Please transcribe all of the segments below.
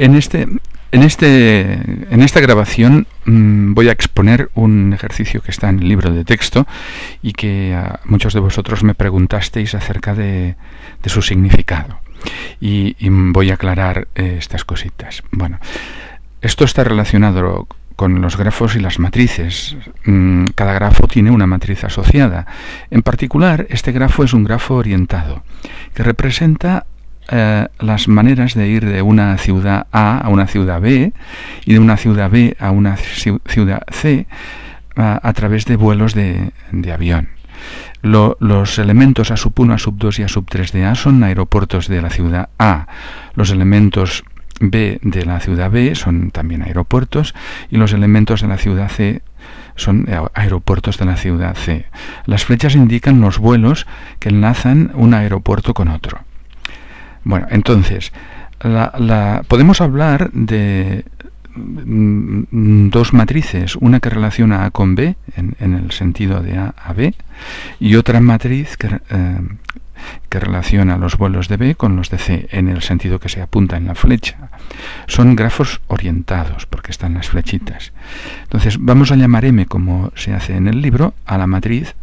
En este, en este, en esta grabación mm, voy a exponer un ejercicio que está en el libro de texto y que muchos de vosotros me preguntasteis acerca de, su significado. Y, voy a aclarar eh, estas cositas. Bueno, esto está relacionado con los grafos y las matrices. Mm, cada grafo tiene una matriz asociada. En particular, este grafo es un grafo orientado, que representa eh, las maneras de ir de una ciudad A a una ciudad B y de una ciudad B a una ciudad C a, través de vuelos de, avión. los elementos A sub 1, A sub 2 y A sub 3 de A son aeropuertos de la ciudad A. Los elementos B de la ciudad B son también aeropuertos y los elementos de la ciudad C son aeropuertos de la ciudad C. Las flechas indican los vuelos que enlazan un aeropuerto con otro. Bueno, entonces, la, podemos hablar de mm, dos matrices, una que relaciona A con B, en, el sentido de A a B, y otra matriz eh, que relaciona los vuelos de B con los de C en el sentido que se apunta en la flecha. Son grafos orientados porque están las flechitas. Entonces vamos a llamar M como se hace en el libro a la matriz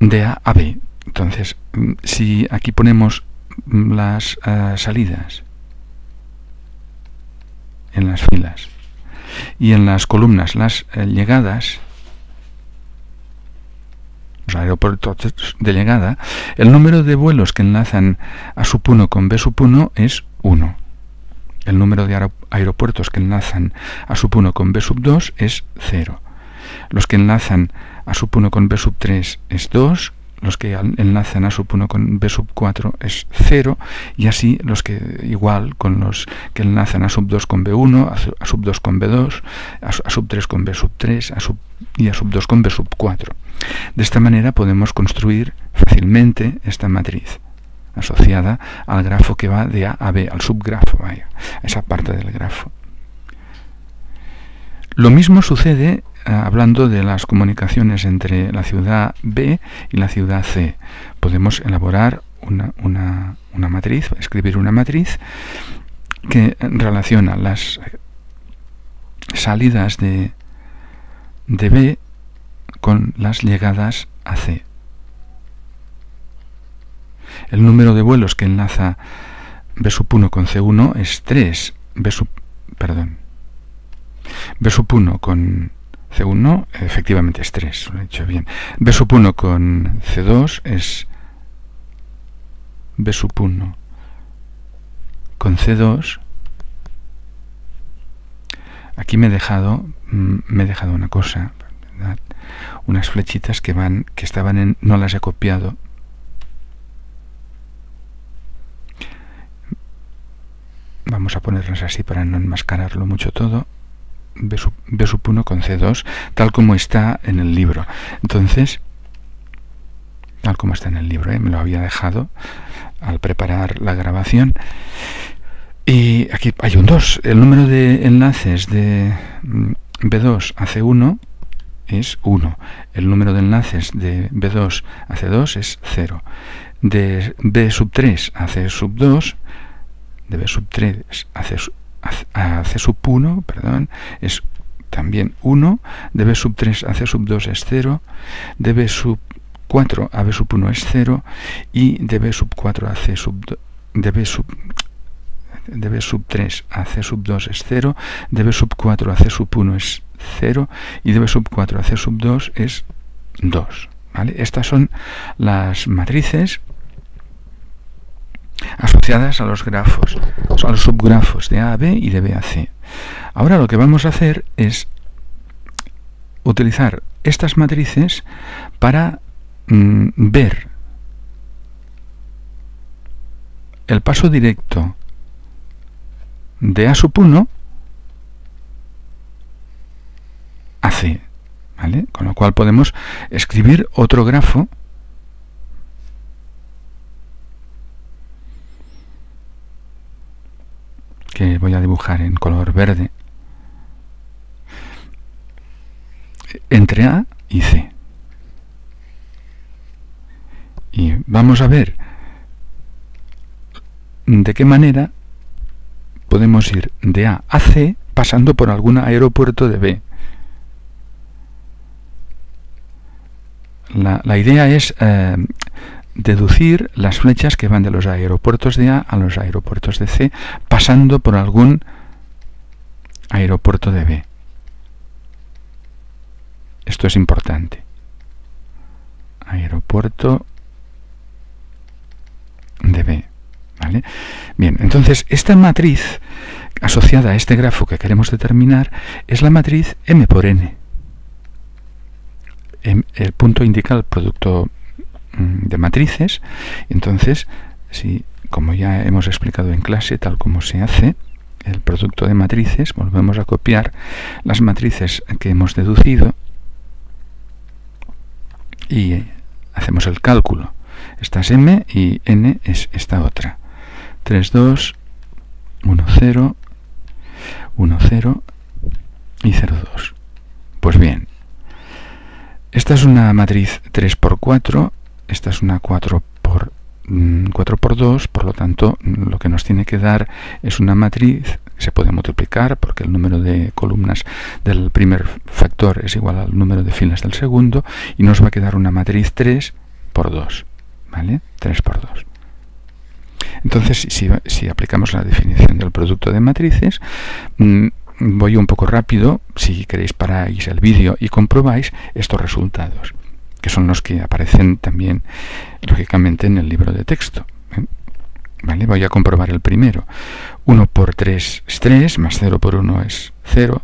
de A a B. Entonces, mm, si aquí ponemos mm, las eh, salidas en las filas y en las columnas las eh, llegadas, los aeropuertos de llegada, el número de vuelos que enlazan a sub 1 con B sub 1 es 1. El número de aeropuertos que enlazan a sub 1 con B sub 2 es 0. Los que enlazan a sub 1 con B sub 3 es 2 los que enlazan a sub 1 con B sub 4 es 0 y así los que igual con los que enlazan a sub 2 con B1, a sub 2 con B2, a sub 3 con B sub 3 a sub, y a sub 2 con B sub 4. De esta manera podemos construir fácilmente esta matriz asociada al grafo que va de A a B, al subgrafo, vaya, a esa parte del grafo. Lo mismo sucede hablando de las comunicaciones entre la ciudad B y la ciudad C. Podemos elaborar una, una, matriz, escribir una matriz que relaciona las salidas de, de B con las llegadas a C. El número de vuelos que enlaza B sub 1 con C1 es 3. B sub, perdón. B sub 1 con C1 efectivamente es 3, lo he dicho bien. B sub 1 con C2 es B sub 1 con C2. Aquí me he dejado, mm, me he dejado una cosa, unas flechitas que van, que estaban en, no las he copiado. Vamos a ponerlas así para no enmascararlo mucho todo. B sub, 1 con C2, tal como está en el libro. Entonces, tal como está en el libro, ¿eh? me lo había dejado al preparar la grabación. Y aquí hay un 2. El número de enlaces de mm, B2 a C1 es 1. El número de enlaces de B2 a C2 es 0. De B sub 3 a C sub 2, de B sub 3 a C sub a C sub 1, perdón, es también 1, de B sub 3 a C sub 2 es 0, de B sub 4 a B sub 1 es 0 y de B sub 4 a C sub 2, de B sub de B sub 3 a C sub 2 es 0, de B sub 4 a C sub 1 es 0 y de B sub 4 a C sub 2 es 2. ¿vale? Estas son las matrices asociadas a los grafos, a los subgrafos de A a B y de B a C. Ahora lo que vamos a hacer es utilizar estas matrices para mm, ver el paso directo de A sub 1 a C. ¿vale? Con lo cual podemos escribir otro grafo que voy a dibujar en color verde entre A y C. Y vamos a ver de qué manera podemos ir de A a C pasando por algún aeropuerto de B. La, idea es eh, deducir las flechas que van de los aeropuertos de A a los aeropuertos de C, pasando por algún aeropuerto de B. Esto es importante. Aeropuerto de B. ¿vale? Bien, entonces esta matriz asociada a este grafo que queremos determinar es la matriz M por N. El punto indica el producto de matrices. Entonces, si, como ya hemos explicado en clase, tal como se hace el producto de matrices, volvemos a copiar las matrices que hemos deducido y hacemos el cálculo. Esta es m y n es esta otra. 3, 2, 1, 0, 1, 0 y 0, 2. Pues bien, esta es una matriz 3 por 4 esta es una 4 por 4 mm, por 2, por lo tanto lo que nos tiene que dar es una matriz se puede multiplicar porque el número de columnas del primer factor es igual al número de filas del segundo y nos va a quedar una matriz 3 por 2, ¿vale? 3 por 2. Entonces, si, si aplicamos la definición del producto de matrices, mm, voy un poco rápido, si queréis paráis el vídeo y comprobáis estos resultados que son los que aparecen también, lógicamente, en el libro de texto. ¿eh? ¿Vale? Voy a comprobar el primero. 1 por 3 es 3, más 0 por 1 es 0,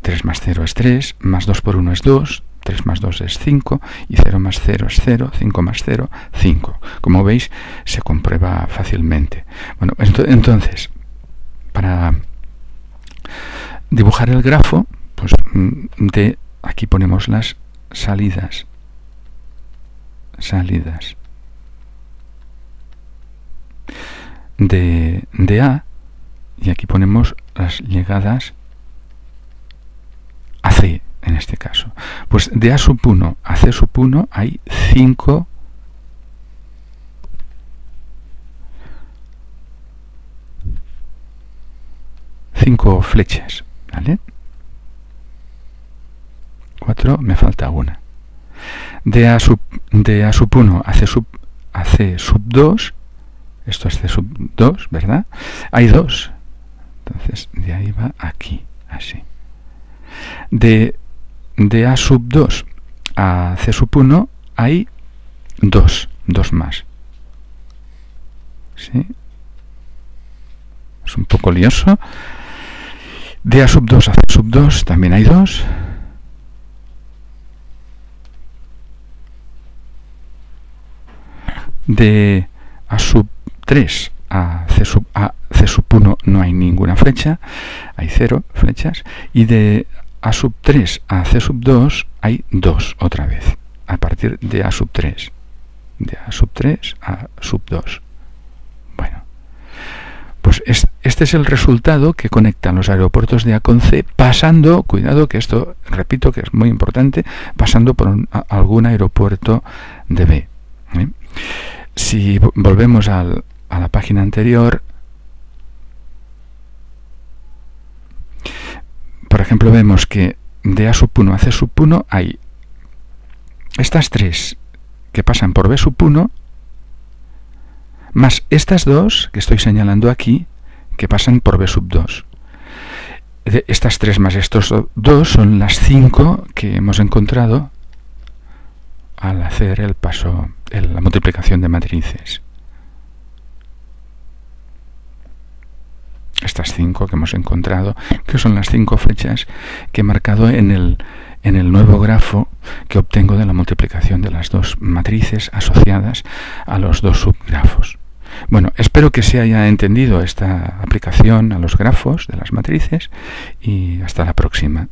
3 más 0 es 3, más 2 por 1 es 2, 3 más 2 es 5 y 0 más 0 es 0, 5 más 0, 5. Como veis, se comprueba fácilmente. Bueno, entonces, para dibujar el grafo, pues mm, de aquí ponemos las salidas, salidas de, de A y aquí ponemos las llegadas a C en este caso. Pues de A sub 1 a C sub 1 hay 5 cinco flechas, ¿vale? 4, me falta una. De A sub, de A sub 1 a C sub, a C sub 2, esto es C sub 2, ¿verdad? Hay dos. Entonces, de ahí va aquí, así. De, de A sub 2 a C sub 1 hay dos, dos más. ¿Sí? Es un poco lioso. De A sub 2 a C sub 2 también hay dos. De A sub 3 a C sub, a C sub 1 no hay ninguna flecha, hay cero flechas, y de A sub 3 a C sub 2 hay dos otra vez, a partir de A sub 3. De A sub 3 a sub 2. Bueno, pues este es el resultado que conectan los aeropuertos de A con C, pasando, cuidado que esto, repito que es muy importante, pasando por algún aeropuerto de B. ¿eh? Si volvemos a la página anterior, por ejemplo, vemos que de A sub 1 a C sub 1 hay estas tres que pasan por B sub 1, más estas dos que estoy señalando aquí, que pasan por B sub 2. estas tres más estos dos son las cinco que hemos encontrado al hacer el paso, la multiplicación de matrices. Estas cinco que hemos encontrado, que son las cinco flechas que he marcado en el, en el nuevo grafo que obtengo de la multiplicación de las dos matrices asociadas a los dos subgrafos. Bueno, espero que se haya entendido esta aplicación a los grafos de las matrices y hasta la próxima.